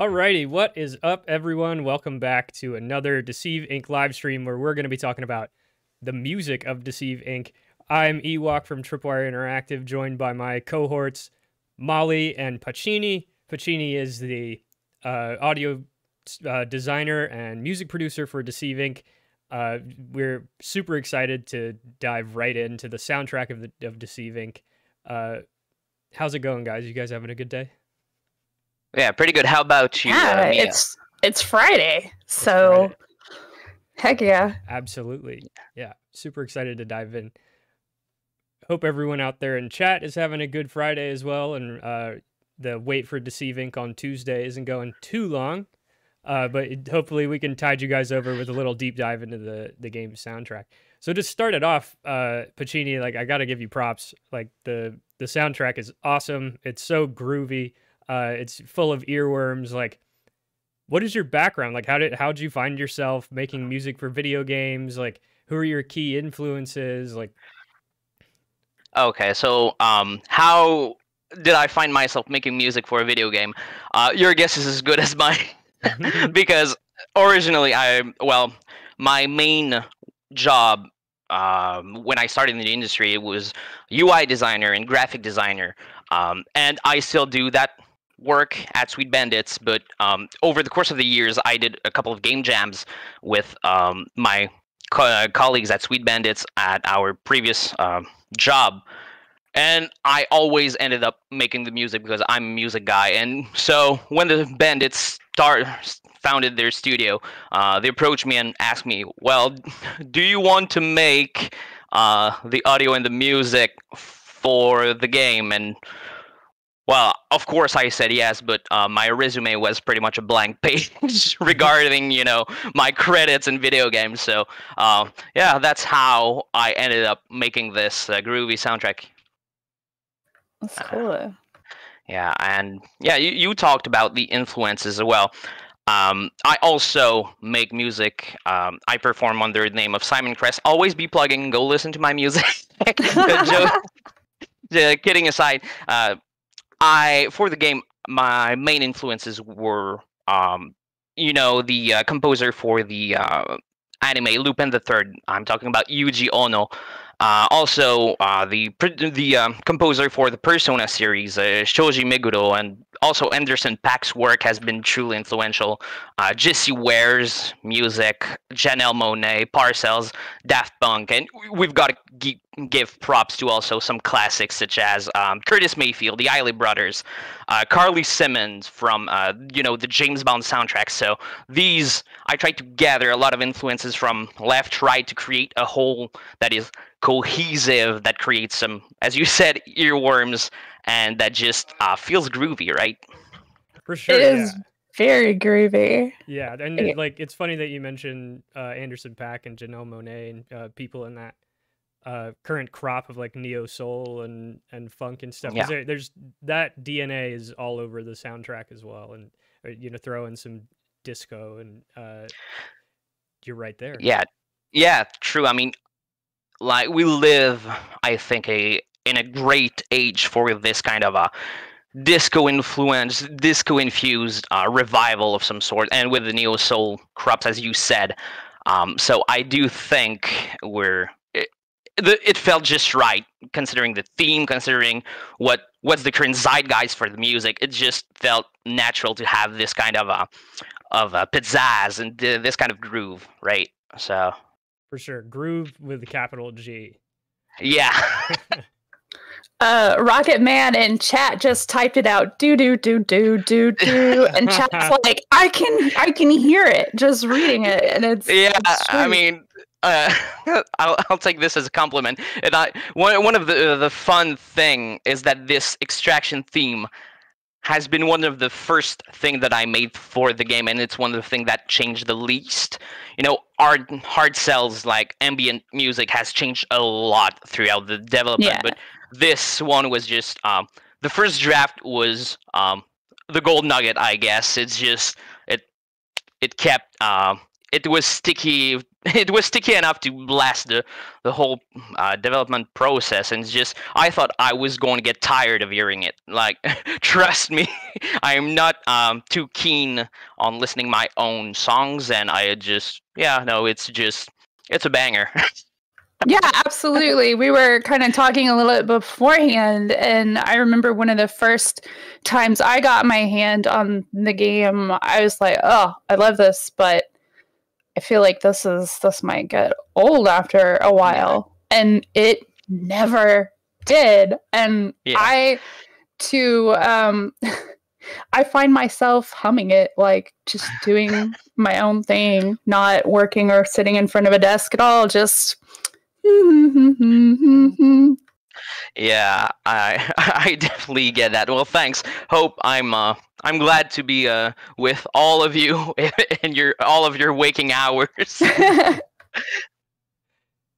Alrighty, what is up, everyone? Welcome back to another Deceive Inc. live stream where we're going to be talking about the music of Deceive Inc. I'm Ewok from Tripwire Interactive, joined by my cohorts Molly and Pacini. Pacini is the uh, audio uh, designer and music producer for Deceive Inc. Uh, we're super excited to dive right into the soundtrack of the of Deceive Inc. Uh, how's it going, guys? You guys having a good day? Yeah, pretty good. How about you? Yeah, uh, Mia? it's it's Friday, so Friday. heck yeah. Absolutely. Yeah. Super excited to dive in. Hope everyone out there in chat is having a good Friday as well. And uh, the wait for Deceive Inc. on Tuesday isn't going too long. Uh, but it- hopefully we can tide you guys over with a little deep dive into the, the game soundtrack. So to start it off, uh, Pacini, like I got to give you props. Like the the soundtrack is awesome. It's so groovy. Uh, it's full of earworms. Like what is your background like how did how did you find yourself making music for video games like who are your key influences like Okay, so um, how did I find myself making music for a video game? Uh, your guess is as good as mine, because originally I well, my main job um, when I started in the industry it was UI designer and graphic designer, um, and I still do that work at Sweet Bandits. But um, over the course of the years, I did a couple of game jams with um, my co- uh, colleagues at Sweet Bandits at our previous um, job and I always ended up making the music because I'm a music guy. And so when the bandits start founded their studio, uh, they approached me and asked me, "Well, do you want to make uh, the audio and the music for the game?" And well, of course I said yes, but uh, my resume was pretty much a blank page regarding, you know, my credits in video games. So, uh, yeah, that's how I ended up making this uh, groovy soundtrack. That's cool. Yeah, and yeah, you, you talked about the influences as well. Um, I also make music. Um, I perform under the name of Simon Crest. Always be plugging. Go listen to my music. Joke- yeah, kidding aside, uh, I for the game, my main influences were, um, you know, the uh, composer for the uh, anime Lupin the Third. I'm talking about Yuji Ohno. Uh, also, uh, the the um, composer for the Persona series, uh, Shoji Meguro, and also Anderson Paak's work has been truly influential. Uh, Jessie Ware's music, Janelle Monáe, Parcels, Daft Punk, and we've got to gi- give props to also some classics such as um, Curtis Mayfield, the Isley Brothers, uh, Carly Simmons from uh, you know the James Bond soundtrack. So these I tried to gather a lot of influences from left, right to create a whole that is cohesive that creates some, as you said, earworms and that just uh, feels groovy, right? for sure It is yeah very groovy. yeah and Yeah. like it's funny that you mentioned uh, anderson paak and janelle monáe and uh, people in that uh, current crop of like neo soul and and funk and stuff. Yeah. there, there's that dna is all over the soundtrack as well and uh, you know throw in some disco and uh, you're right there Yeah, yeah, true. I mean, like we live, I think, a in a great age for this kind of a disco influence, disco infused uh, revival of some sort, and with the neo soul crops, as you said. Um, so I do think we're. It, the, it felt just right considering the theme, considering what what's the current zeitgeist for the music. It just felt natural to have this kind of a of a pizzazz and th- this kind of groove, right? So for sure groove with a capital g yeah, Uh, Rocket Man in chat just typed it out. Do do do do do do, and chat's like, I can I can hear it just reading it, and it's yeah. it's I mean, uh, I'll, I'll take this as a compliment. And I one one of the the fun thing is that this extraction theme has been one of the first thing that I made for the game, and it's one of the thing that changed the least. You know, hard hard cells like ambient music has changed a lot throughout the development, Yeah. but this one was just um, the first draft was um, the gold nugget, I guess. It's just it it kept um, it was sticky it was sticky enough to last the the whole uh, development process and just i thought i was going to get tired of hearing it like trust me i am not um, too keen on listening my own songs and i just yeah no it's just it's a banger yeah, absolutely. We were kind of talking a little bit beforehand, and I remember one of the first times I got my hand on the game, I was like, "Oh, I love this," but I feel like this is this might get old after a while, and it never did. And yeah. I, to um, I find myself humming it, like just doing my own thing, not working or sitting in front of a desk at all, just yeah, I I definitely get that. Well, thanks. Hope I'm uh I'm glad to be uh with all of you in your all of your waking hours.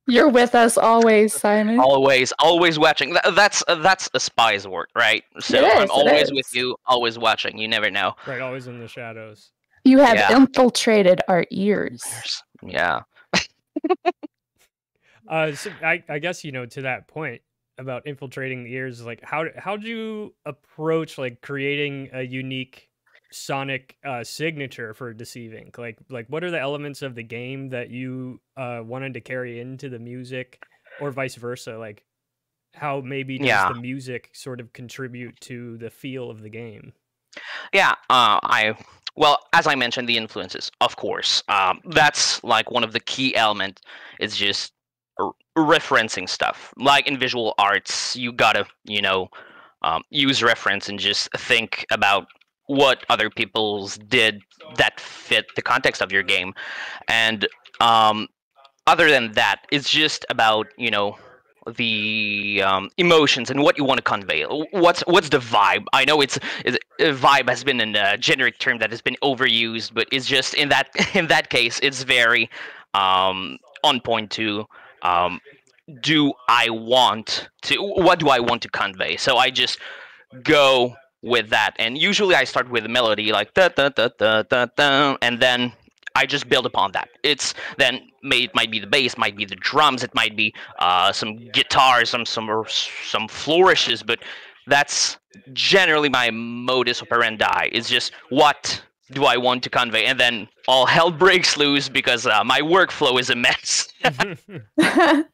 You're with us always, Simon. Always, always watching. That's uh, that's a spy's work, right? So is, I'm always with you, always watching. You never know. Right, always in the shadows. You have yeah. infiltrated our ears. Yeah. Uh, so I, I guess you know to that point about infiltrating the ears, like how how do you approach like creating a unique sonic uh, signature for Deceive Inc? Like like what are the elements of the game that you uh, wanted to carry into the music, or vice versa? Like how maybe does yeah. the music sort of contribute to the feel of the game? Yeah, uh, I well, as I mentioned, the influences, of course. Um, that's like one of the key elements. It's just referencing stuff. Like in visual arts you gotta you know um, use reference and just think about what other people's did that fit the context of your game. And um, other than that it's just about you know the um, emotions and what you want to convey what's what's the vibe? I know it's, it's vibe has been a generic term that has been overused but it's just in that in that case it's very um, on point to um, do I want to what do I want to convey? So I just go with that. And usually I start with a melody like da da da da da da and then I just build upon that. It's then may, it might be the bass, might be the drums, it might be uh, some guitars, some some some flourishes, but that's generally my modus operandi. It's just what do I want to convey? And then all hell breaks loose because uh, my workflow is a mess.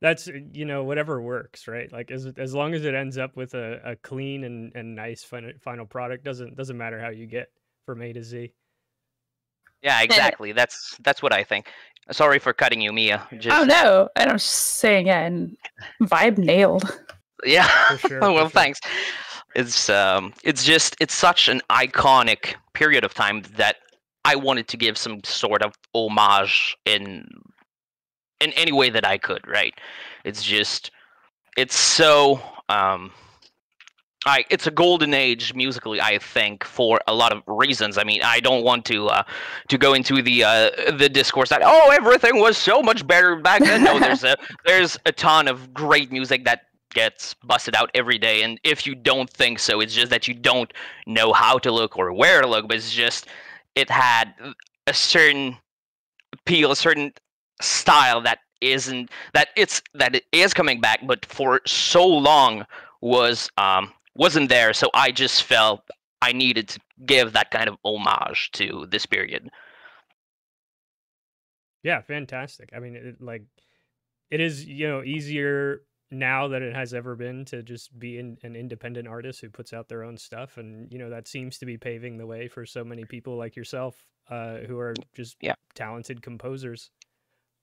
That's you know whatever works, right? Like as as long as it ends up with a, a clean and, and nice final final product, doesn't doesn't matter how you get from A to Z. Yeah, exactly. That's that's what I think. Sorry for cutting you, Mia. Oh, just... Oh no, I'm just saying, yeah, and vibe nailed. Yeah. Sure, well, sure. thanks it's um, it's just it's such an iconic period of time that I wanted to give some sort of homage in in any way that I could. Right? It's just it's so um, I it's a golden age musically, I think, for a lot of reasons. I mean, I don't want to uh, to go into the uh, the discourse that oh everything was so much better back then. No, there's a there's a ton of great music that gets busted out every day. And if you don't think so, it's just that you don't know how to look or where to look. But it's just it had a certain appeal, a certain style that isn't that it's that it is coming back, but for so long was um wasn't there. So I just felt I needed to give that kind of homage to this period. Yeah, fantastic. I mean, it, like it is, you know, easier now that it has ever been to just be in, an independent artist who puts out their own stuff and you know that seems to be paving the way for so many people like yourself uh, who are just yeah. talented composers.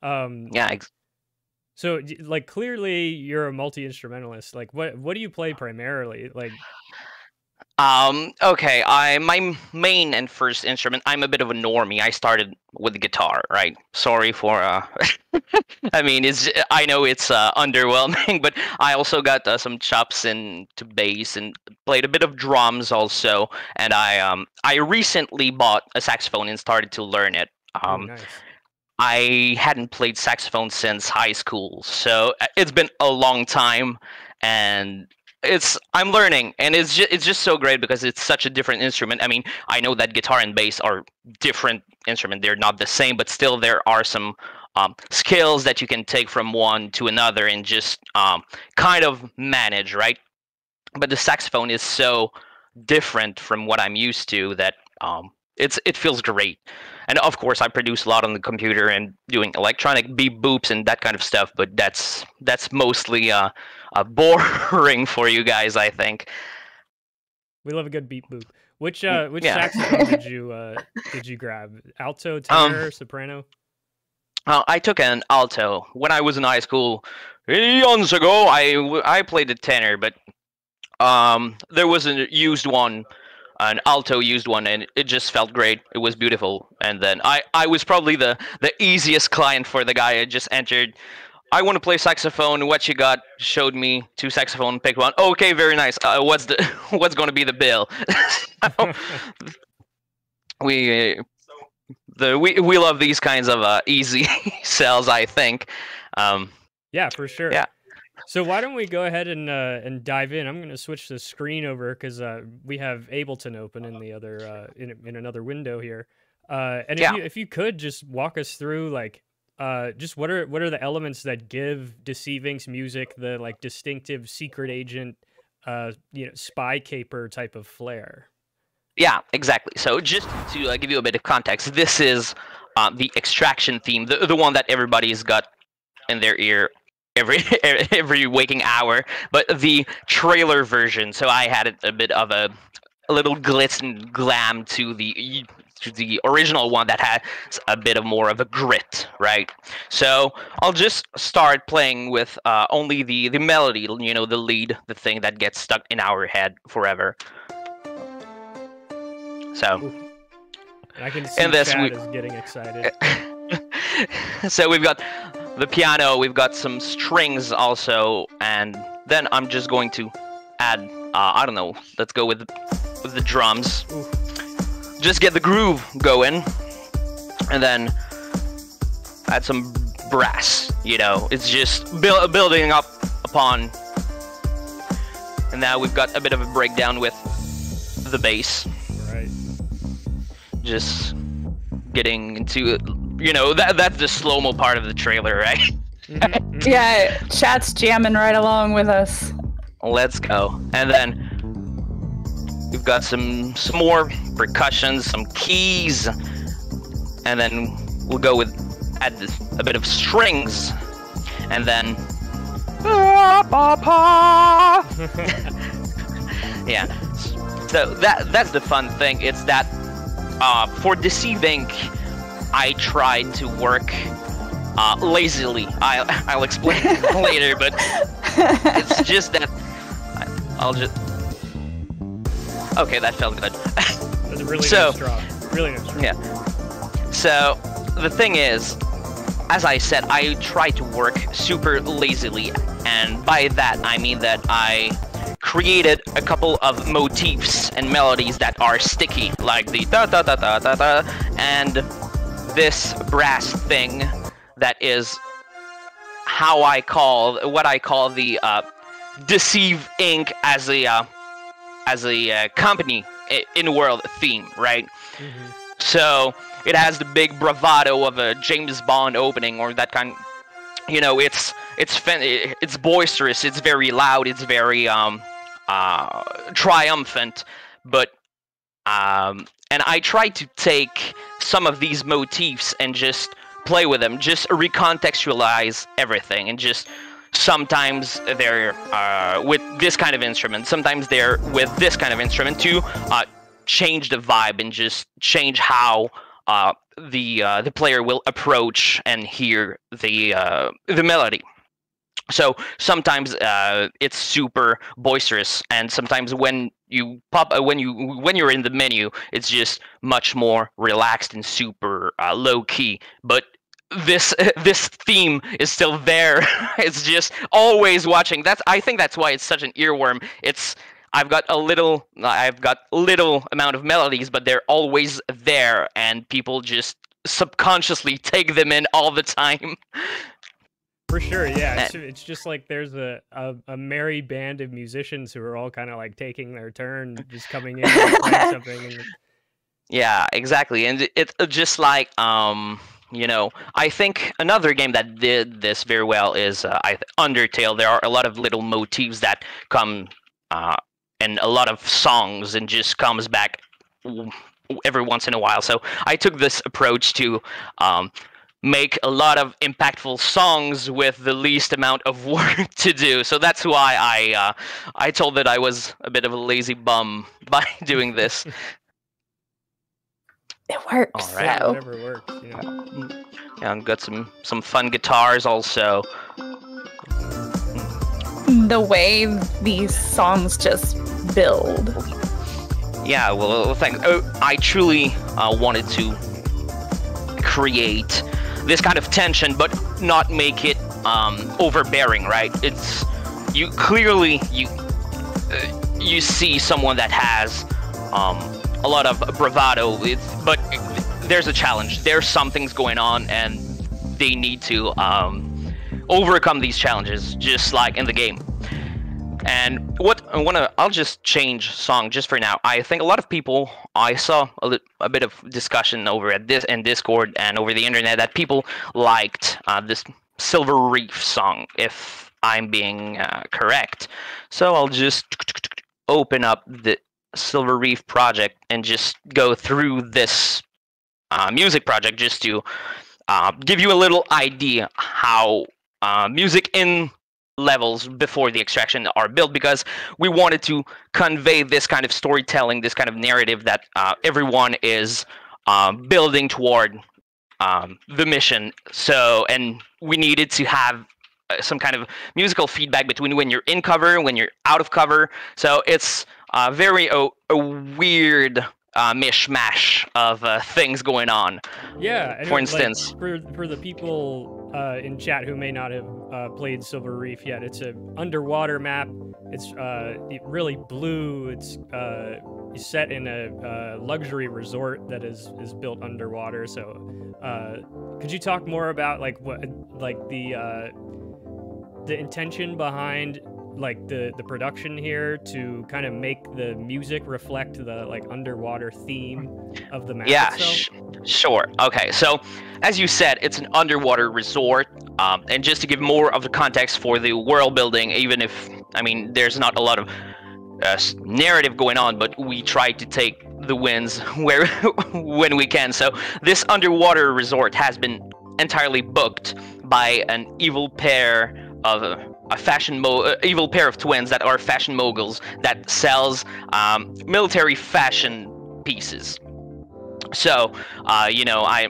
Um yeah ex- so like clearly you're a multi-instrumentalist. Like what what do you play primarily? Like um, okay, I my main and first instrument. I'm a bit of a normie. I started with the guitar, right? Sorry for. Uh, I mean, it's. I know it's uh, underwhelming, but I also got uh, some chops into bass and played a bit of drums also. And I um I recently bought a saxophone and started to learn it. Um, oh, nice. I hadn't played saxophone since high school, so uh, it's been a long time, and it's I'm learning, and it's just it's just so great because it's such a different instrument. I mean, I know that guitar and bass are different instrument; they're not the same, but still there are some um, skills that you can take from one to another and just um, kind of manage, right? But the saxophone is so different from what I'm used to that um, it's it feels great. And of course, I produce a lot on the computer and doing electronic beep boops and that kind of stuff. But that's that's mostly uh, uh boring for you guys, I think. We love a good beat boop. Which uh, which yeah. saxophone did you uh, did you grab? Alto, tenor, um, soprano? Uh, I took an alto when I was in high school. Eons ago, I I played the tenor, but um, there was a used one an alto used one and it just felt great it was beautiful and then i i was probably the the easiest client for the guy i just entered i want to play saxophone. What you got showed me. Two saxophone Pick one. Okay very nice. Uh, what's the what's going to be the bill? We the we, we love these kinds of uh, easy sells i think. Um yeah for sure. yeah. So why don't we go ahead and uh, and dive in? I'm going to switch the screen over because uh, we have Ableton open in the other uh, in in another window here. Uh, and if yeah. you if you could just walk us through like uh, just what are what are the elements that give Deceive Inc.'s music the like distinctive secret agent uh you know spy caper type of flair. Yeah, exactly. So just to uh, give you a bit of context, this is uh, the extraction theme, the the one that everybody's got in their ear every every waking hour but the trailer version so i had a bit of a, a little glitz and glam to the to the original one that has a bit of more of a grit right so i'll just start playing with uh, only the the melody you know the lead the thing that gets stuck in our head forever so I can see and this we, is getting excited. so we've got the piano, we've got some strings also, and then I'm just going to add, uh, I don't know, let's go with, with the drums. Just get the groove going, and then add some brass, you know, it's just bu building up upon, and now we've got a bit of a breakdown with the bass. Right. Just getting into you know that that's the slow mo part of the trailer, right? Mm-hmm. yeah, chat's jamming right along with us. Let's go, and then we've got some some more percussion, some keys, and then we'll go with add a bit of strings, and then. yeah, so that that's the fun thing. It's that uh, for Deceive Inc., I tried to work uh, lazily. I'll, I'll explain later, but it's just that I'll just. Okay, that felt good. That's a really so, nice drop. Really nice drop. Yeah. So the thing is, as I said, I try to work super lazily, and by that I mean that I created a couple of motifs and melodies that are sticky, like the da da da da da da, and this brass thing that is how I call what I call the uh, Deceive Inc. as a uh, as a uh, company in world theme, right? Mm-hmm. So it has the big bravado of a James Bond opening or that kind. You know, it's it's it's boisterous, it's very loud, it's very um uh triumphant, but um and I try to take some of these motifs and just play with them, just recontextualize everything, and just sometimes they're uh, with this kind of instrument, sometimes they're with this kind of instrument to uh, change the vibe and just change how uh, the uh, the player will approach and hear the uh, the melody. So sometimes uh, it's super boisterous, and sometimes when you pop when you when you're in the menu, it's just much more relaxed and super low key. But this this theme is still there. it's just always watching. That's I think that's why it's such an earworm. It's I've got a little I've got little amount of melodies, but they're always there, and people just subconsciously take them in all the time. For sure, yeah. It's, it's just like there's a, a, a merry band of musicians who are all kind of like taking their turn, just coming in and playing something. And... Yeah, exactly, and it's it, just like um, you know, I think another game that did this very well is uh, Undertale. There are a lot of little motifs that come uh, and a lot of songs and just comes back every once in a while. So I took this approach to um, make a lot of impactful songs with the least amount of work to do. So that's why I uh, I told that I was a bit of a lazy bum by doing this. It works. All right. So. Whatever works. Yeah. yeah, I've got some some fun guitars also. The way these songs just build. Yeah, well, thanks. Oh, I truly uh, wanted to create this kind of tension, but not make it um, overbearing, right? It's you clearly you uh, you see someone that has um, a lot of bravado, it's, but there's a challenge. There's something's going on, and they need to um, overcome these challenges, just like in the game. And what I want to, I'll just change song just for now. I think a lot of people, I saw a, li- a bit of discussion over at this in Discord and over the internet that people liked uh, this Silver Reef song, if I'm being uh, correct. So I'll just open up the Silver Reef project and just go through this uh, music project just to uh, give you a little idea how uh, music in levels before the extraction are built because we wanted to convey this kind of storytelling, this kind of narrative that uh, everyone is uh, building toward um, the mission. So, and we needed to have uh, some kind of musical feedback between when you're in cover, when you're out of cover. So it's uh, very a, a weird uh, mishmash of uh, things going on. Yeah. For instance, like, for for the people uh, in chat who may not have uh, played Silver Reef yet, it's an underwater map. It's uh, really blue. It's uh, set in a luxury resort that is is built underwater. So, could you talk more about like what like the the intention behind like the the production here to kind of make the music reflect the like underwater theme of the map yeah sh- sure. Okay so as you said it's an underwater resort um, and just to give more of the context for the world building even if i mean there's not a lot of uh, narrative going on but we try to take the wins where when we can. So this underwater resort has been entirely booked by an evil pair of a fashion mo- uh, evil pair of twins that are fashion moguls that sells um, military fashion pieces. So, uh, you know, I,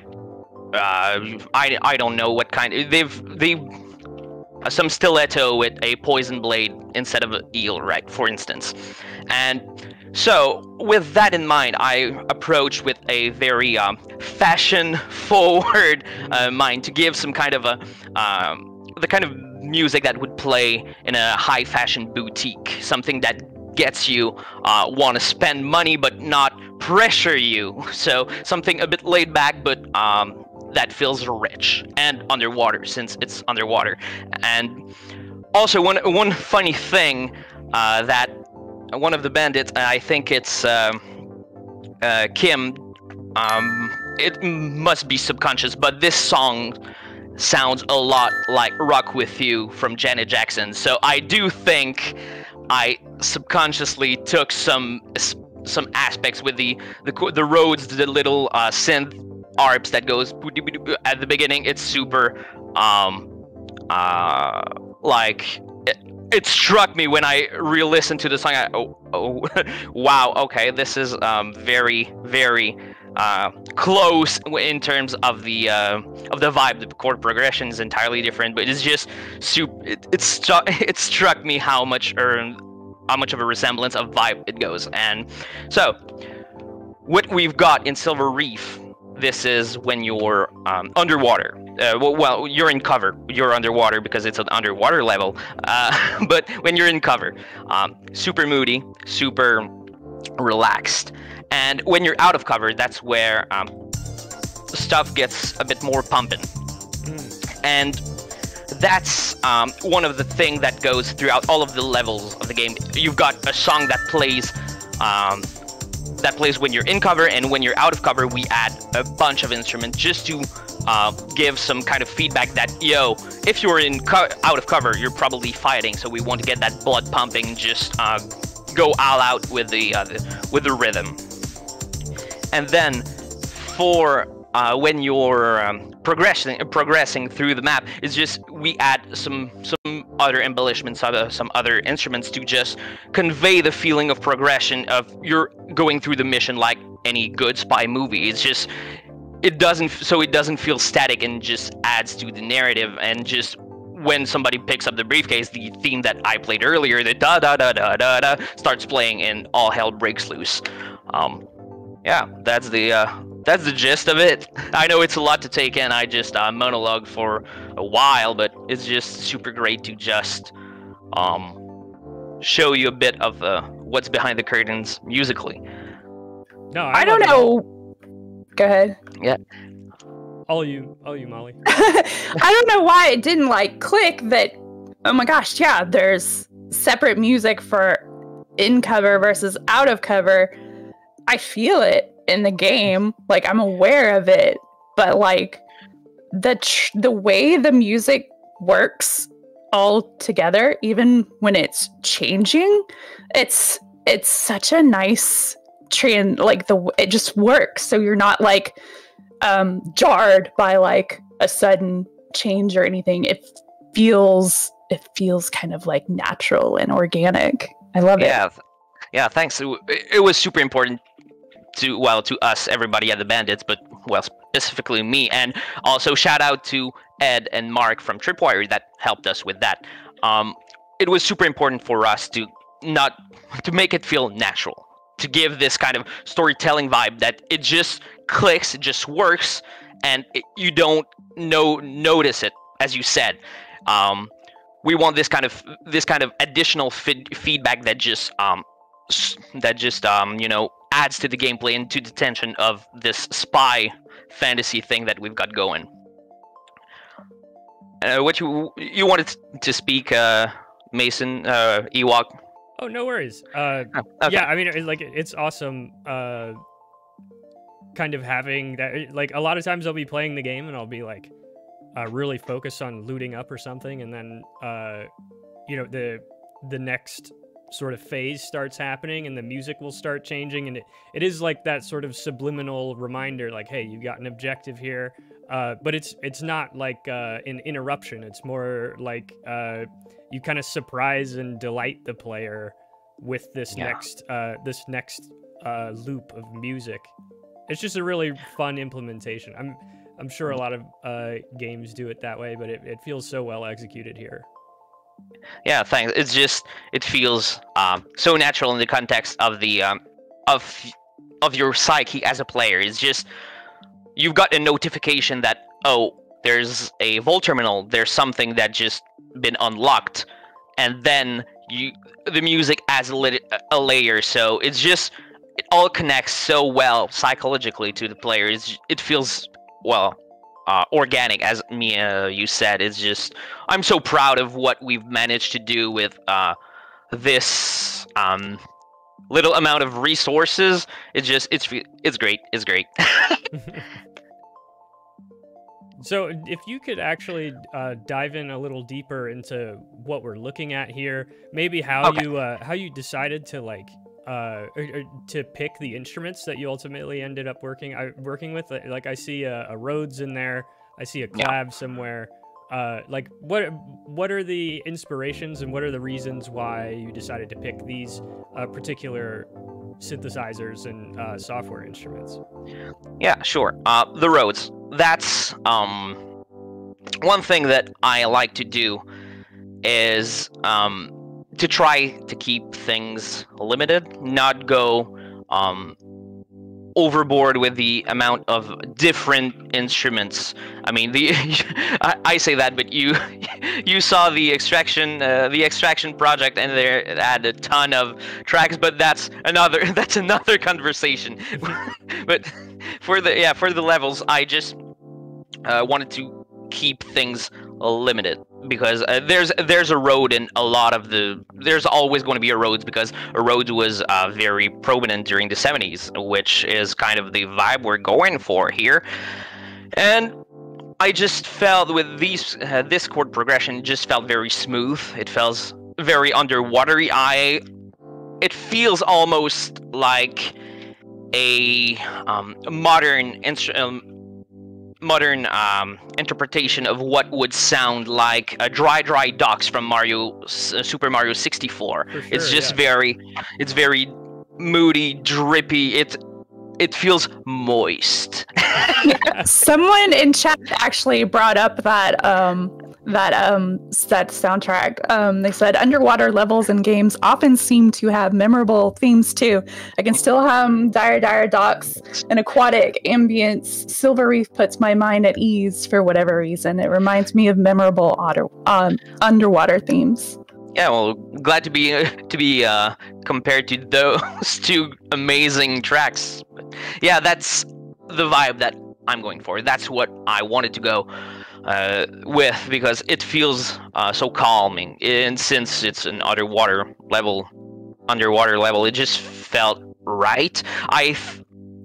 uh, I, I don't know what kind. They've they some stiletto with a poison blade instead of an eel, right? For instance, and so with that in mind, I approach with a very um, fashion-forward uh, mind to give some kind of a um, the kind of music that would play in a high fashion boutique, something that gets you uh, want to spend money but not pressure you. So something a bit laid back but um, that feels rich and underwater since it's underwater. And also one one funny thing uh, that one of the bandits, I think it's uh, uh, Kim. Um, it must be subconscious, but this song sounds a lot like Rock With You from Janet Jackson. So I do think I subconsciously took some some aspects with the the, the Rhodes, the little uh, synth arps that goes at the beginning. It's super um uh like it, it struck me when I re-listened to the song. I, oh, oh wow, okay, this is um very very uh, close in terms of the uh, of the vibe. The chord progression is entirely different, but it's just super. It, it, stu- it struck me how much or how much of a resemblance of vibe it goes. And so, what we've got in Silver Reef, this is when you're um, underwater. Uh, well, well, you're in cover. You're underwater because it's an underwater level. Uh, but when you're in cover, um, super moody, super relaxed. And when you're out of cover, that's where um, stuff gets a bit more pumping. Mm. And that's um, one of the thing that goes throughout all of the levels of the game. You've got a song that plays um, that plays when you're in cover, and when you're out of cover, we add a bunch of instruments just to uh, give some kind of feedback that yo, if you're in out of cover, you're probably fighting, so we want to get that blood pumping, just uh, go all out with the, uh, the with the rhythm. And then for uh, when you're um, progressing progressing through the map it's just we add some some other embellishments other some other instruments to just convey the feeling of progression of you're going through the mission like any good spy movie. It's just it doesn't so it doesn't feel static and just adds to the narrative. And just when somebody picks up the briefcase the theme that i played earlier the da da da da da da starts playing and all hell breaks loose. Um yeah that's the uh that's the gist of it. I know it's a lot to take in. I just uh, monologue for a while, but it's just super great to just um, show you a bit of uh, what's behind the curtains musically. No, I, I don't know. Go ahead. Yeah. All you, all you, Molly. I don't know why it didn't like click that. Oh my gosh, yeah. There's separate music for in cover versus out of cover. I feel it in the game. Like I'm aware of it, but like the tr- the way the music works all together, even when it's changing, it's it's such a nice trend. Like the it just works, so you're not like um jarred by like a sudden change or anything. It feels it feels kind of like natural and organic. I love yeah. it. Yeah, yeah. Thanks. It, it was super important to well to us everybody at the bandits but well specifically me and also shout out to ed and mark from tripwire that helped us with that. Um, it was super important for us to not to make it feel natural to give this kind of storytelling vibe that it just clicks it just works and it, you don't know notice it as you said. Um, we want this kind of this kind of additional feedback that just um, that just um, you know adds to the gameplay and to the tension of this spy fantasy thing that we've got going. Uh, what you you wanted to speak, uh, Mason uh, Ewok? Oh, no worries. Uh, oh, okay. Yeah, I mean, it, like it's awesome. Uh, kind of having that. Like a lot of times, I'll be playing the game and I'll be like, uh, really focused on looting up or something, and then, uh, you know, the the next sort of phase starts happening and the music will start changing and it, it is like that sort of subliminal reminder like hey you've got an objective here. Uh, but it's it's not like uh, an interruption. It's more like uh, you kind of surprise and delight the player with this yeah. next uh, this next uh, loop of music. It's just a really fun implementation. I'm i'm sure a lot of uh, games do it that way but it, it feels so well executed here yeah, thanks. It's just it feels um, so natural in the context of the um, of of your psyche as a player. It's just you've got a notification that oh, there's a vault terminal. There's something that just been unlocked, and then you the music adds a, a layer. So it's just it all connects so well psychologically to the player. It's, it feels well uh, organic, as Mia you said. It's just I'm so proud of what we've managed to do with uh, this um, little amount of resources. It's just it's it's great. It's great. so if you could actually uh, dive in a little deeper into what we're looking at here, maybe how okay. you uh, how you decided to like uh, or, or to pick the instruments that you ultimately ended up working I, working with. Like I see a, a Rhodes in there, I see a clav yeah. somewhere. Uh, like what what are the inspirations and what are the reasons why you decided to pick these uh, particular synthesizers and uh, software instruments? Yeah, sure. Uh, the Rhodes. That's um, one thing that I like to do is um, to try to keep things limited, not go um, overboard with the amount of different instruments. I mean, the I, I, say that, but you you saw the extraction uh, the extraction project, and there it had a ton of tracks. But that's another that's another conversation. but for the yeah for the levels, I just uh, wanted to keep things limited. Because uh, there's there's a Rhodes in a lot of the there's always going to be a Rhodes because a Rhodes was uh, very prominent during the 70s which is kind of the vibe we're going for here. And I just felt with these uh, this chord progression just felt very smooth. It feels very underwatery. I it feels almost like a um, modern instrument um, modern um, interpretation of what would sound like a Dire Dire Docks from Mario uh, Super Mario 64. For it's just yeah. very it's very moody, drippy. It it feels moist. Someone in chat actually brought up that um that um that soundtrack. Um they said underwater levels in games often seem to have memorable themes too. I can still hum Dire Dire Docks and aquatic ambience. Silver Reef puts my mind at ease for whatever reason. It reminds me of memorable otter, um, underwater themes. yeah, well, glad to be to be uh, compared to those two amazing tracks. Yeah, that's the vibe that I'm going for. That's what I wanted to go uh, with because it feels uh, so calming. And since it's an underwater level, underwater level, it just felt right. I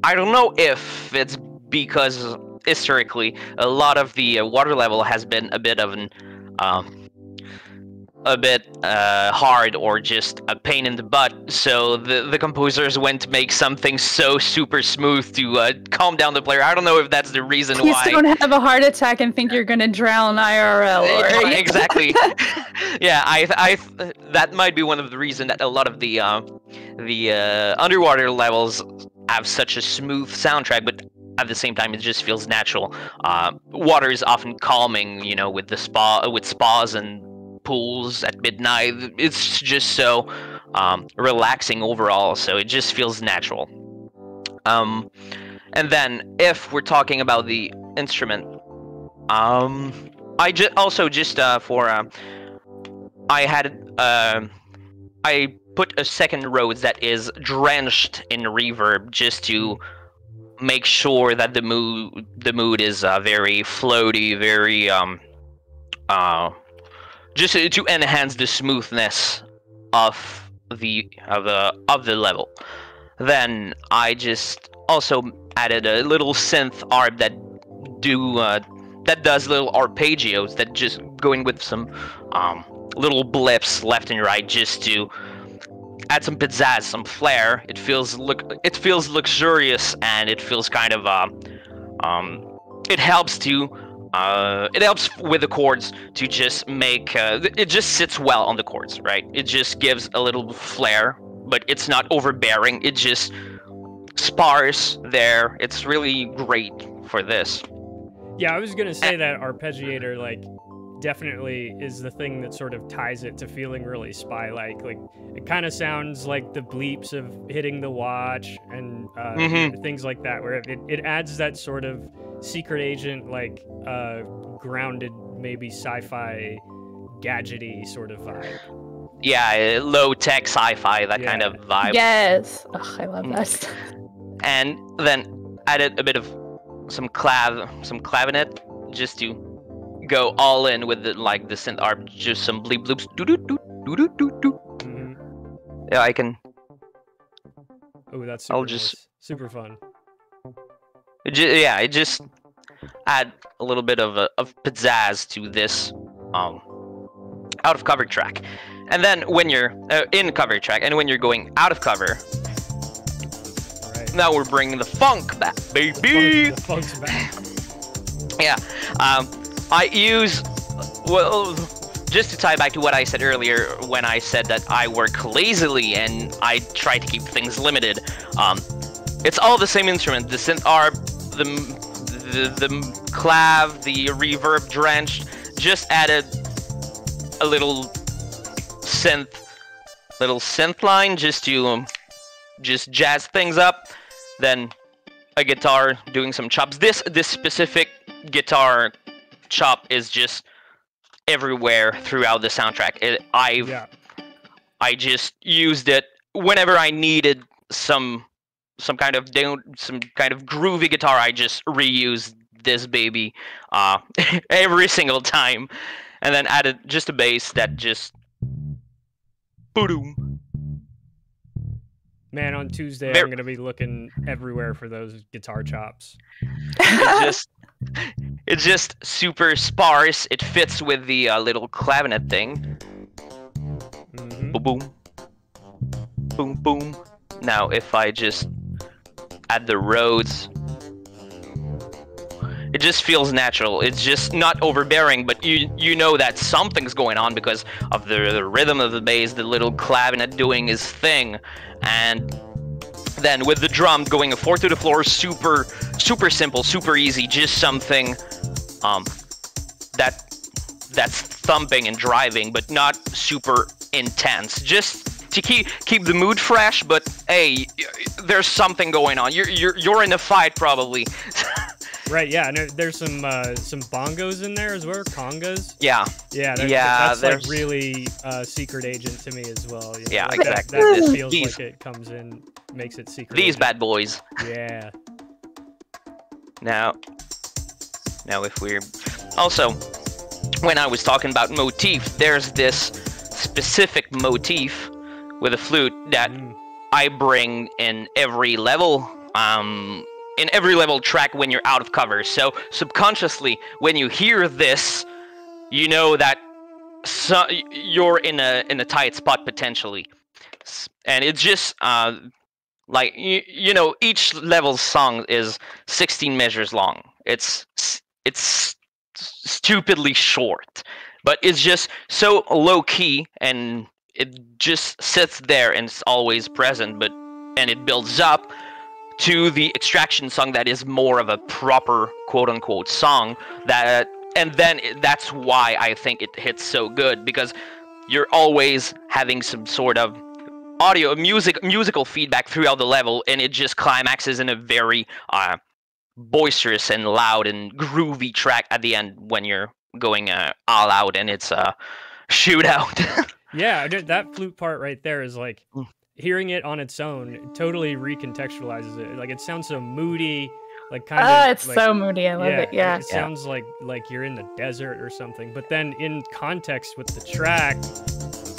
I don't know if it's because historically a lot of the uh, water level has been a bit of an um, a bit uh, hard or just a pain in the butt. So the the composers went to make something so super smooth to uh, calm down the player. I don't know if that's the reason Please why. don't have a heart attack and think you're gonna drown IRL. Or, Yeah, exactly. yeah, I, I, that might be one of the reason that a lot of the, uh, the uh, underwater levels have such a smooth soundtrack, but at the same time, it just feels natural. Uh, water is often calming, you know, with the spa, with spas and pools at midnight. It's just so um, relaxing overall. So it just feels natural. Um, and then if we're talking about the instrument, um, I just also just uh, for uh, I had uh, I put a second Rhodes that is drenched in reverb just to make sure that the mood the mood is uh, very floaty, very um uh just to enhance the smoothness of the of the of the level. Then I just also added a little synth arp that do uh, that does little arpeggios that just going with some um, little blips left and right just to add some pizzazz, some flair. It feels look it feels luxurious and it feels kind of uh, um, it helps to uh, it helps with the chords to just make uh, it just sits well on the chords, right? It just gives a little flair, but it's not overbearing. It just sparse there. It's really great for this. Yeah, I was gonna say that arpeggiator like definitely is the thing that sort of ties it to feeling really spy-like. Like it kind of sounds like the bleeps of hitting the watch and uh, Mhm. things like that, where it, it adds that sort of secret agent, like uh, grounded, maybe sci-fi, gadgety sort of vibe. Yeah, low tech sci-fi, that kind of vibe. Yes. Ugh, I love Mm. that. and then added a bit of some clav some clavinet just to go all in with the like the synth arp just some bleep bloops doo doo doo doo doo doo doo hmm yeah i can Oh, that's I'll super just- nice. super fun. it ju- yeah it just add a little bit of a, of pizzazz to this um out of cover track and then when you're uh, in cover track and when you're going out of cover All right. now we're bringing the funk back baby Funk, the funk's back. Yeah. Um, I use well just to tie back to what I said earlier when I said that I work lazily and I try to keep things limited. Um, it's all the same instrument: the synth arp, the the, the clav, the reverb drenched. Just added a little synth, little synth line just to um, just jazz things up. Then a guitar doing some chops. This this specific guitar chop is just everywhere throughout the soundtrack. It, I've Yeah. I just used it whenever I needed some some kind of some kind of groovy guitar. I just reused this baby uh, every single time, and then added just a bass that just boom. Man, on Tuesday Ver- I'm gonna be looking everywhere for those guitar chops. Just it's just super sparse. It fits with the uh, little clavinet thing. hmm Boom, boom, boom, boom. Now, if I just add the Rhodes, it just feels natural. It's just not overbearing, but you you know that something's going on because of the, the rhythm of the bass, the little clavinet doing his thing, and then with the drum going a four to the floor, super super simple, super easy, just something um that that's thumping and driving, but not super intense. Just to keep keep the mood fresh, but hey, there's something going on. You're you're you're in a fight probably. Right, yeah. And there's some uh, some bongos in there as well, congas. yeah, Yeah, Yeah, that's like really uh, secret agent to me as well. you know, Yeah, like exactly. That, just feels These- like it comes in, makes it secret. these agent. bad boys. Yeah. Now, now if we're also when I was talking about motif, there's this specific motif with a flute that Mm. I bring in every level. Um, in every level track when you're out of cover. So subconsciously, when you hear this, you know that so, you're in a in a tight spot potentially, and it's just uh, like you, you know each level's song is 16 measures long. It's it's stupidly short, but it's just so low key and it just sits there and it's always present. But and it builds up to the extraction song that is more of a proper quote unquote song that and then it, that's why I think it hits so good because you're always having some sort of audio music musical feedback throughout the level and it just climaxes in a very uh, boisterous and loud and groovy track at the end when you're going uh, all out and it's a shootout Yeah, that flute part right there is like Mm. Hearing it on its own totally recontextualizes it. Like it sounds so moody, like kind Ah, of. it's like, so moody. I love yeah, it. Yeah. It sounds like like you're in the desert or something. But then in context with the track,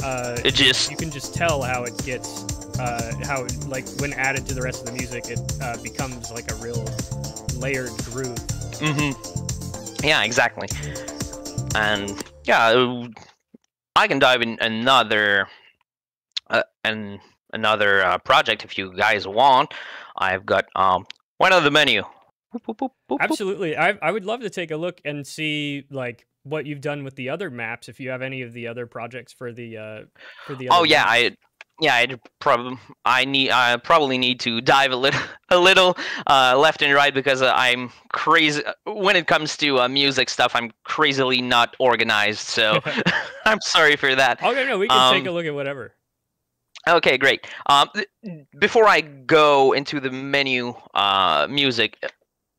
uh, it just you can just tell how it gets, uh, how like when added to the rest of the music, it uh, becomes like a real layered groove. Mm-hmm. Yeah, exactly. And yeah, I can dive in another uh, and another uh, project if you guys want. I've got um one of the menu. Boop, boop, boop. Absolutely, I I would love to take a look and see like what you've done with the other maps. If you have any of the other projects for the uh for the. Oh yeah, maps. I yeah, I probably I need I probably need to dive a little a little uh, left and right because uh, I'm crazy when it comes to uh, music stuff. I'm crazily not organized, so I'm sorry for that. Okay, no, we can take Um, a look at whatever. Okay, great. Um, before I go into the menu, uh, music,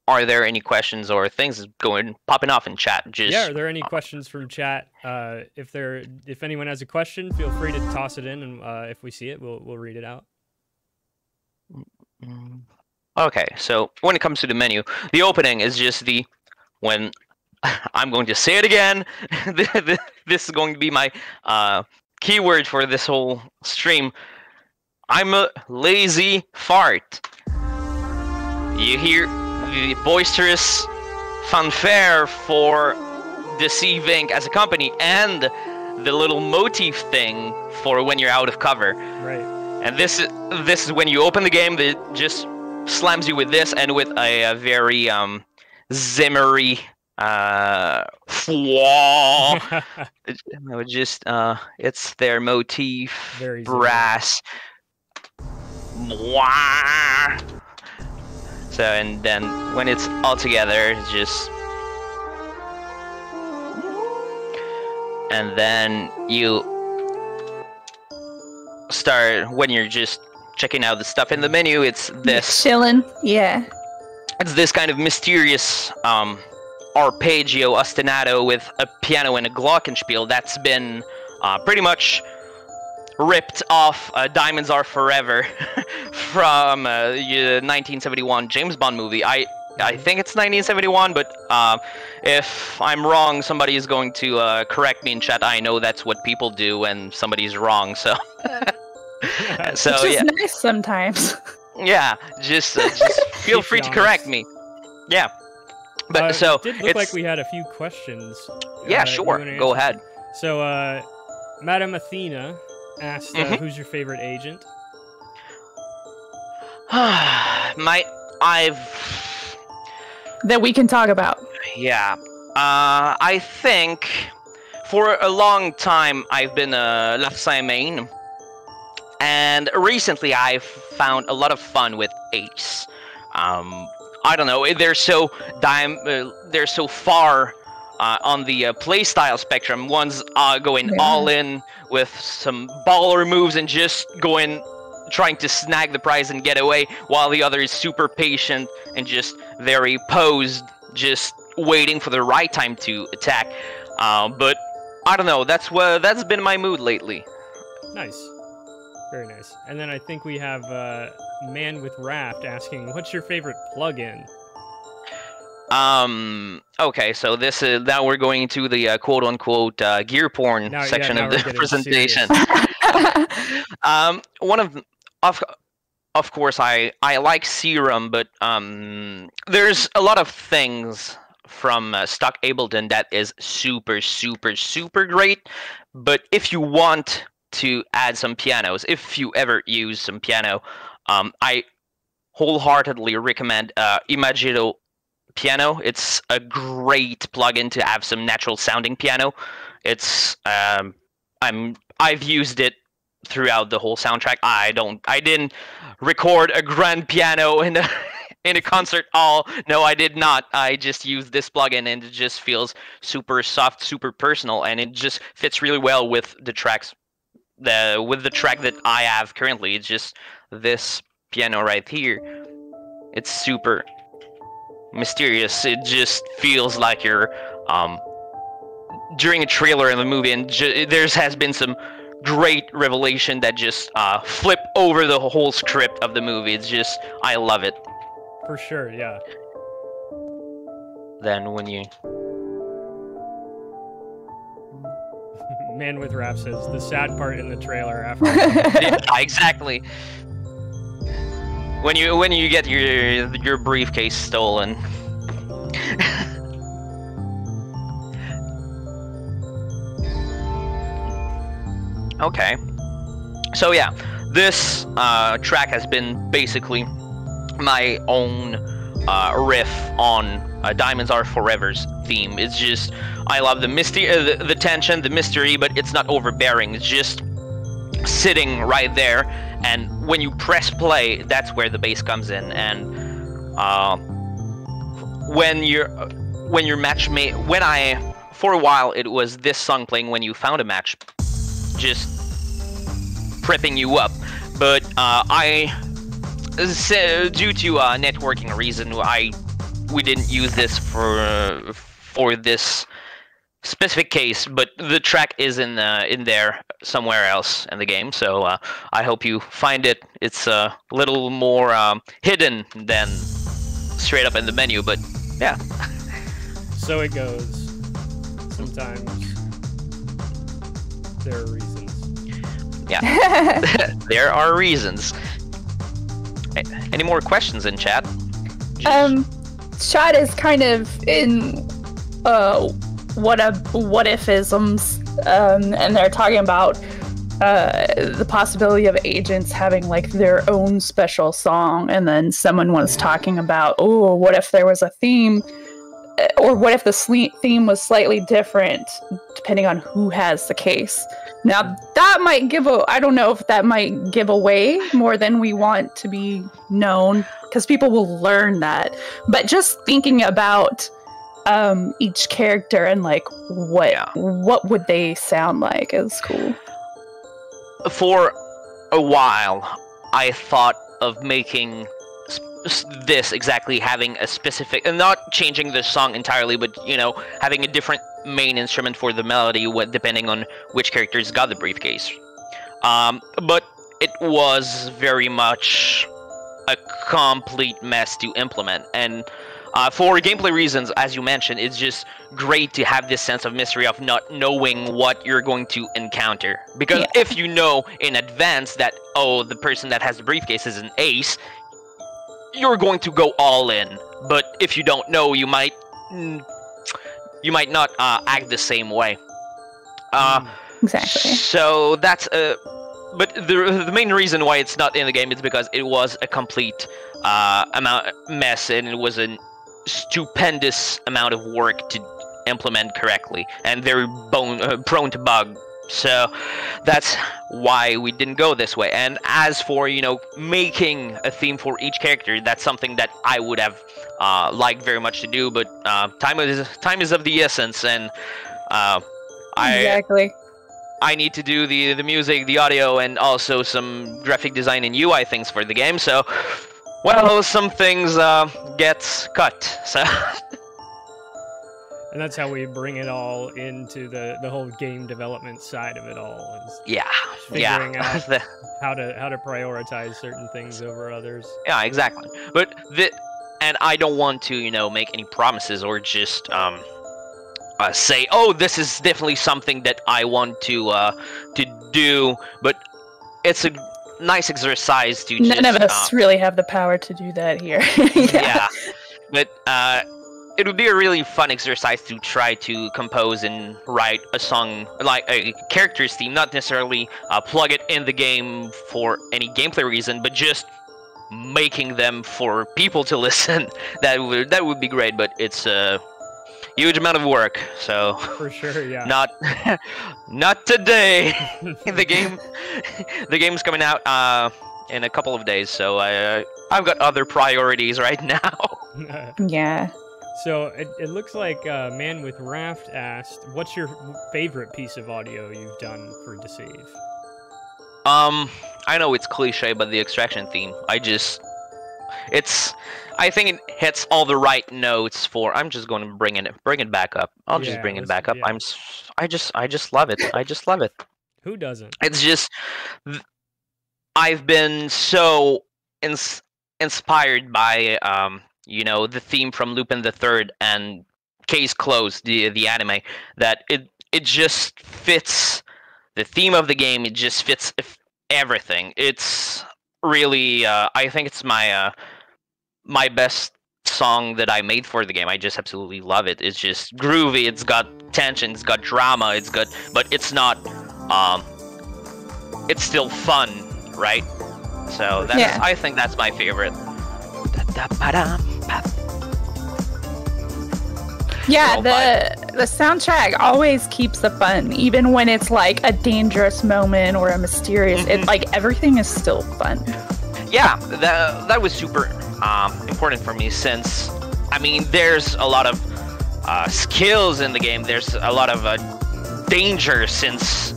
are there any questions or things going popping off in chat? Just Yeah, are there any questions from chat? Uh, if there, if anyone has a question, feel free to toss it in, and uh, if we see it, we'll we'll read it out. Okay, so when it comes to the menu, the opening is just the when I'm going to say it again. this is going to be my uh, keyword for this whole stream. I'm a lazy fart. You hear the boisterous fanfare for Deceive Inc. as a company and the little motif thing for when you're out of cover. Right. And this is this is when you open the game that just slams you with this and with a, a very um zimmery uh fwa- it it would just uh it's their motif Very brass Mwah. so and then when it's all together it's just and then you start when you're just checking out the stuff in the menu it's this Chilling. Yeah. it's this kind of mysterious um, arpeggio ostinato with a piano and a glockenspiel that's been uh, pretty much ripped off uh, Diamonds Are Forever from uh, the 1971 James Bond movie. I I think it's 1971, but uh, if I'm wrong, somebody is going to uh, correct me in chat. I know that's what people do, when somebody's wrong. So, so Which is yeah, nice sometimes. yeah. Just, uh, just feel free you to correct me. Yeah. But Uh, so it did look it's like we had a few questions. yeah, uh, sure. Go ahead. So, uh, Madam Athena asked, uh, Mhm. "Who's your favorite agent?" My, I've that we can talk about. Yeah. Uh, I think for a long time I've been a Larcin main, and recently I've found a lot of fun with Ace. Um, I don't know, they're so dim- uh, they're so far uh, on the uh, playstyle spectrum. One's uh, going Yeah. all in with some baller moves and just going trying to snag the prize and get away, while the other is super patient and just very posed, just waiting for the right time to attack. Uh, but I don't know. That's what that's been my mood lately. Nice, very nice. And then I think we have uh, Man with Raft asking, "What's your favorite plugin?" Um. Okay, so this is now we're going to the uh, quote unquote uh, gear porn Now- section now of the presentation. um, one of of of course I I like Serum, but um, there's a lot of things from uh, stock Ableton that is super super super great. But if you want to add some pianos, if you ever use some piano, um, I wholeheartedly recommend uh, Piano. It's a great plugin to have some natural sounding piano. It's um, I'm I've used it throughout the whole soundtrack. I don't I didn't record a grand piano in a in a concert hall. No, I did not. I just used this plugin and it just feels super soft, super personal and it just fits really well with the tracks the with the track that I have currently. It's just this piano right here. It's super mysterious. It just feels like you're um during a trailer in the movie and there's has been some great revelation that just uh, flip over the whole script of the movie. It's just I love it. For sure, yeah. Then when you Man with Raft says the sad part in the trailer after. yeah, exactly when you when you get your your briefcase stolen. okay, so yeah, this uh, track has been basically my own uh, riff on uh, Diamonds Are Forever's theme. It's just I love the mystery, uh, the, the tension, the mystery, but it's not overbearing. It's just sitting right there, and when you press play, that's where the bass comes in. And uh, when you're when your match mate, when I for a while it was this song playing when you found a match, just prepping you up. But uh, I so, due to uh, networking reason, I we didn't use this for uh, for this specific case, but the track is in uh, in there somewhere else in the game. So uh, I hope you find it. It's a little more um, hidden than straight up in the menu, but yeah, so it goes. Sometimes there are reasons. Yeah, there are reasons. Any more questions in chat? Just- um, Shot is kind of in uh, what a what if isms, um, and they're talking about uh, the possibility of agents having like their own special song, and then someone was talking about, oh, what if there was a theme, uh, or what if the theme was slightly different depending on who has the case. Now that might give a I don't know if that might give away more than we want to be known because people will learn that. But just thinking about um each character and like what Yeah. what would they sound like is cool. for a while, I thought of making this exactly having a specific, and not changing the song entirely, but you know, having a different main instrument for the melody, depending on which characters got the briefcase. Um, but it was very much a complete mess to implement, and uh, for gameplay reasons, as you mentioned, it's just great to have this sense of mystery of not knowing what you're going to encounter. Because Yeah. if you know in advance that oh, the person that has the briefcase is an ace, you're going to go all in. But if you don't know, you might mm, you might not uh, act the same way. Uh, Exactly. so that's uh but the the main reason why it's not in the game is because it was a complete uh amount mess and it was a stupendous amount of work to implement correctly and very bone uh, prone to bug. So that's why we didn't go this way. And as for you know making a theme for each character, that's something that I would have uh, liked very much to do. But uh, time is time is of the essence, and uh, I exactly. I need to do the the music, the audio, and also some graphic design and UI things for the game. So, well, some things uh, get cut. So, And that's how we bring it all into the the whole game development side of it all is yeah, Figuring yeah, out- The- how to how to prioritize certain things over others. yeah, exactly. But the and I don't want to, you know, make any promises or just um. Uh, say, oh, this is definitely something that I want to uh, to do, but it's a nice exercise to None just, of us uh, really have the power to do that here. yeah. But uh, it would be a really fun exercise to try to compose and write a song, like a character's theme, not necessarily uh, plug it in the game for any gameplay reason, but just making them for people to listen. that would that would be great, but it's a huge amount of work. So For sure, yeah. not not today. the game the game's coming out uh, in a couple of days, so I uh, I've got other priorities right now. yeah. so it, it looks like uh, Man with Raft asked, "What's your favorite piece of audio you've done for Deceive?" Um, I know it's cliche, but the extraction theme, I just, it's, I think it hits all the right notes for. I'm just going to bring it, bring it back up. I'll just bring it back up. yeah. I'm, s- I just, I just love it. I just love it. Who doesn't? It's just, I've been so ins- inspired by, um, you know, the theme from Lupin the Third and Case Closed, the the anime, that it it just fits the theme of the game. It just fits everything. It's really, uh, I think it's my uh, my best song that I made for the game. I just absolutely love it. It's just groovy. It's got tension. It's got drama. It's got, but it's not. Um, it's still fun, right? So that's. Yeah. I think that's my favorite. Yeah, the the soundtrack always keeps the fun, even when it's like a dangerous moment or a mysterious. Mhm. It like everything is still fun. yeah that, that was super um, important for me since i mean there's a lot of uh, skills in the game there's a lot of uh, danger since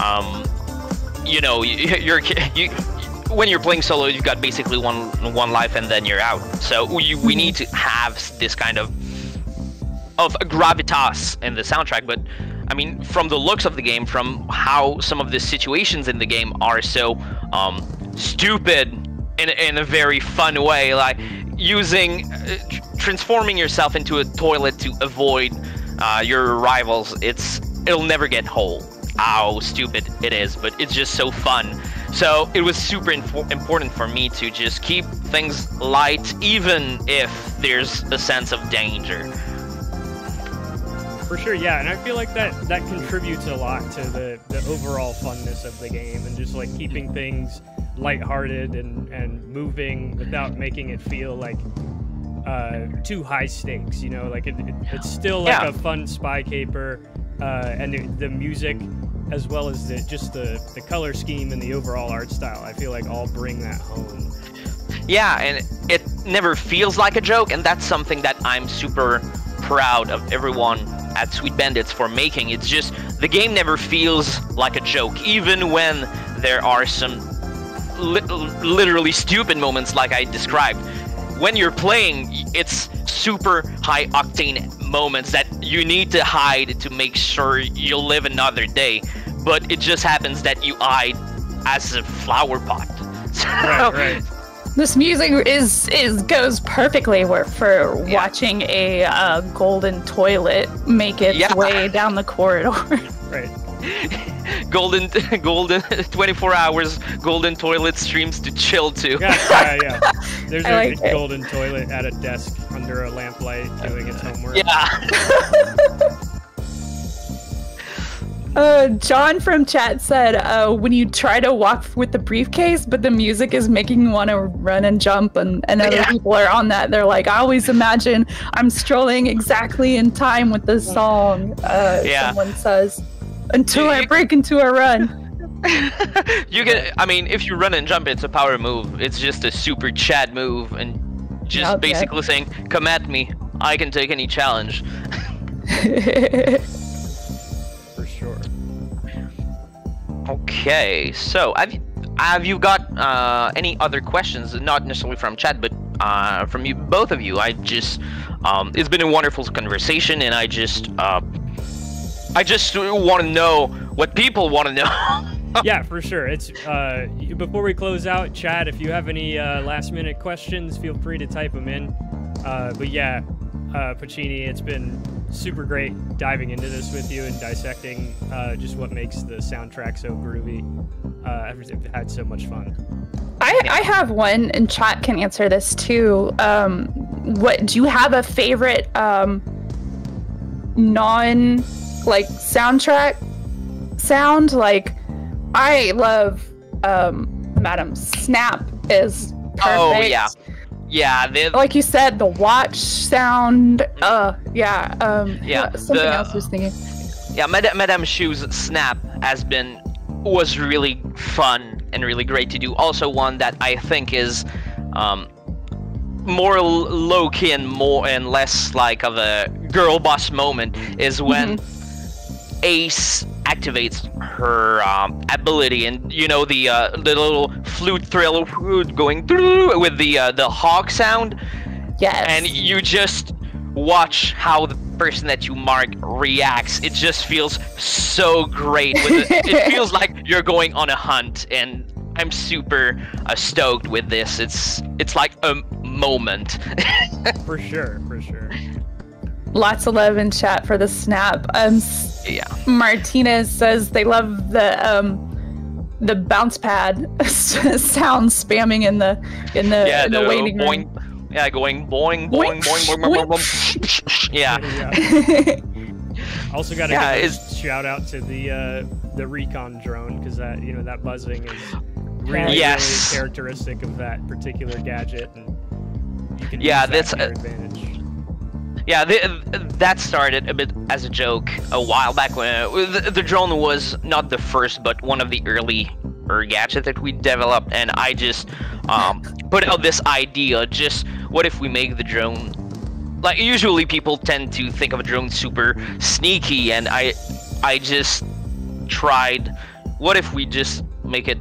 um, you know you, you're you, when you're playing solo you've got basically one one life and then you're out so you, we need to have this kind of of gravitas in the soundtrack but i mean from the looks of the game from how some of the situations in the game are so um, stupid in, in a very fun way like using uh, tr- transforming yourself into a toilet to avoid uh, your rivals it's it'll never get whole how stupid it is but it's just so fun. So it was super important for me to just keep things light even if there's a sense of danger For sure, yeah, and I feel like that that contributes a lot to the the overall funness of the game and just like keeping things lighthearted and and moving without making it feel like uh, too high stakes. You know, like it, it, it's still like Yeah. a fun spy caper, uh, and the, the music as well as the just the the color scheme and the overall art style. I feel like all bring that home. Yeah, and it never feels like a joke, and that's something that I'm super proud of everyone at Sweet Bandits for making. It's just the game never feels like a joke, even when there are some li- literally stupid moments like I described. When you're playing, it's super high octane moments that you need to hide to make sure you'll live another day. But it just happens that you hide as a flower pot. So, Right, right. This music is is goes perfectly for, for Yeah. watching a uh, golden toilet make its Yeah. way down the corridor. Right. golden, golden, 24 hours, golden toilet streams to chill to. Yeah, yeah, yeah. There's I a like it. golden toilet at a desk under a lamplight doing its homework. Yeah. Uh, John from chat said, uh, when you try to walk with the briefcase, but the music is making you want to run and jump, and, and other Yeah. people are on that. They're like, I always imagine I'm strolling exactly in time with the song. Uh, Yeah. Someone says, until I break into a run. you can. I mean, if you run and jump, it's a power move. It's just a super Chad move, and just Okay. basically saying, "Come at me. I can take any challenge." Sure. Okay, so have you, have you got uh, any other questions? Not necessarily from chat, but uh, from you, both of you. I just, um, it's been a wonderful conversation, and I just, uh, I just want to know what people want to know. yeah, for sure. It's uh, before we close out, Chad. If you have any uh, last minute questions, feel free to type them in. Uh, but yeah, uh, Pacini, it's been super great diving into this with you and dissecting uh, just what makes the soundtrack so groovy. Uh, I've I've had so much fun. I, I have one, and chat can answer this too. Um, what do you have a favorite um, non like soundtrack sound? Like, I love um, Madam Snap is perfect. Oh, yeah. Yeah, the, Like you said, the watch sound. Uh, yeah. Um, Yeah, Something the- else I was thinking. yeah, Madame, Madame Chou's snap has been was really fun and really great to do. Also, one that I think is um, more low key and more and less like of a girl boss moment is when Ace activates her um, ability, and you know the uh, the little flute thrill going through with the uh, the hawk sound Yes. and you just watch how the person that you mark reacts. It just feels so great. With it. it feels like you're going on a hunt, and I'm super uh, stoked with this. It's it's like a moment. For sure, for sure. Lots of love in chat for the snap. Um, yeah, Martinez says they love the um the bounce pad sound spamming in the in the, yeah. in the, the waiting room. boing, yeah, going boing boing boing boing boing. boing, boing. Yeah, yeah. Also got to Yeah, give a it's- shout out to the uh, the recon drone because that you know that buzzing is really, Yes. really characteristic of that particular gadget, and you can Yeah, use that that's, to your uh, advantage. Yeah, the, that started a bit as a joke a while back when uh, the, the drone was not the first, but one of the early er, gadgets that we developed, and I just um, put out this idea: just what if we make the drone? Like usually, people tend to think of a drone super sneaky, and I, I just tried. What if we just make it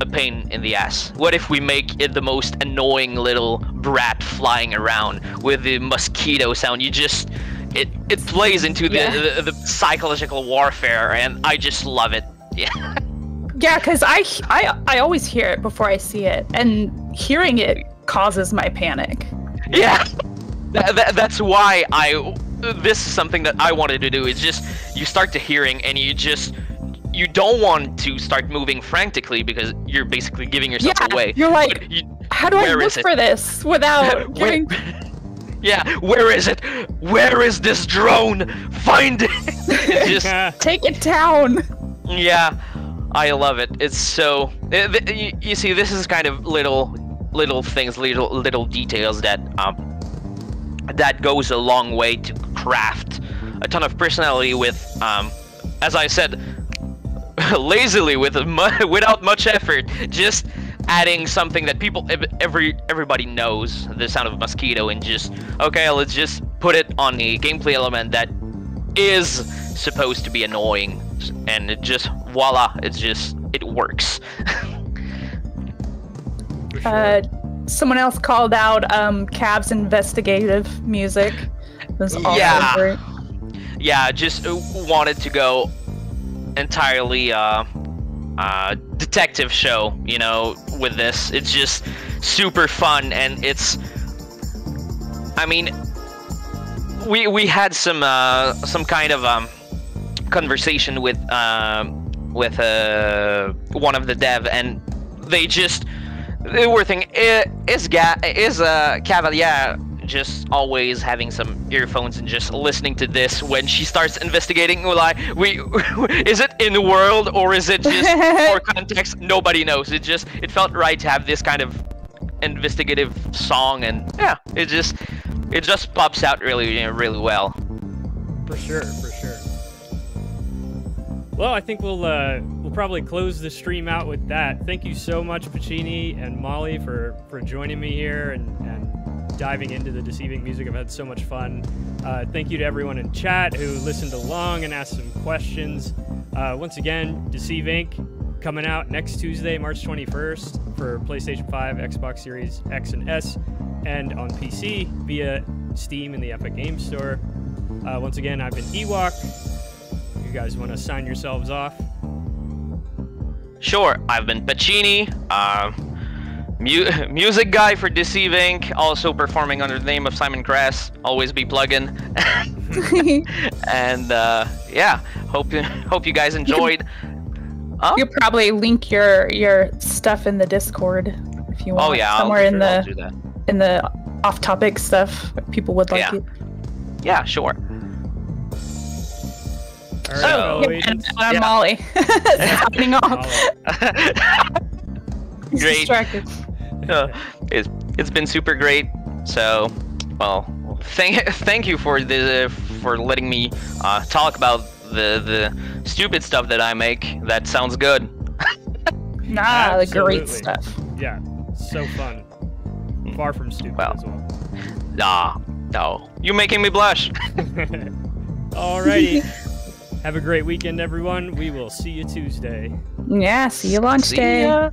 a pain in the ass? What if we make it the most annoying little brat flying around with the mosquito sound? You just it it plays into the, Yeah. the, the psychological warfare, and I just love it. Yeah, yeah, because I, I I always hear it before I see it, and hearing it causes my panic. yeah. That, that, that's why I. This is something that I wanted to do. Is just you start to hearing, and you just you don't want to start moving frantically because you're basically giving yourself Yeah, away. you're like, you, How do I Where look for this without Where- giving? yeah, where is it? Where is this drone? Find it! Just, Take it down. yeah, I love it. It's so. eh, th- You, you see, this is kind of little, little things, little, little details that um, that goes a long way to craft a ton of personality with, um, as I said, lazily with mu- without much effort, just adding something that people every everybody knows the sound of a mosquito and just okay let's just put it on a gameplay element that is supposed to be annoying and it just voila it just it works sure. Uh, someone else called out um, Cav's investigative music. It was all Yeah. over it. yeah just uh, wanted to go entirely uh uh detective show you know with this it's just super fun, and it's. I mean, we we had some uh, some kind of um, conversation with um, with uh, one of the dev, and they just they were thinking is ga- is uh, Cavalier just always having some earphones and just listening to this when she starts investigating like we is it in the world or is it just for context? Nobody knows. It just it felt right to have this kind of investigative song and yeah it just it just pops out really you know, really well. For sure for sure. Well i think we'll uh we'll probably close the stream out with that. Thank you so much Pacini and molly for for joining me here and and diving into the Deceive Inc. music. I've had so much fun. Uh, thank you to everyone in chat who listened along and asked some questions. Uh, once again, Deceive Inc. coming out next Tuesday, March 21st for PlayStation 5, Xbox Series X and S, and on PC via Steam and the Epic Games Store. Uh, once again, I've been Ewok. You guys want to sign yourselves off? Sure, I've been Pacini. Uh, Mu- music guy for Deceive Inc. Also performing under the name of Simon Grass. Always be plugging. and uh, yeah, hope you hope you guys enjoyed. Huh? You'll probably link your your stuff in the Discord if you want. Oh yeah, somewhere sure in the in the off-topic stuff. People would like yeah. it. Yeah, sure. All right, so, and I'm yeah. Molly. Signing off. Great. Distracted. Uh, it's it's been super great. So, well, thank thank you for the for letting me uh, talk about the the stupid stuff that I make. That sounds good. nah, the great stuff. Yeah, so fun. Far from stupid well, as well. Nah, no, you're making me blush. Alrighty. Have a great weekend, everyone. We will see you Tuesday. Yeah, see you launch see day. Ya.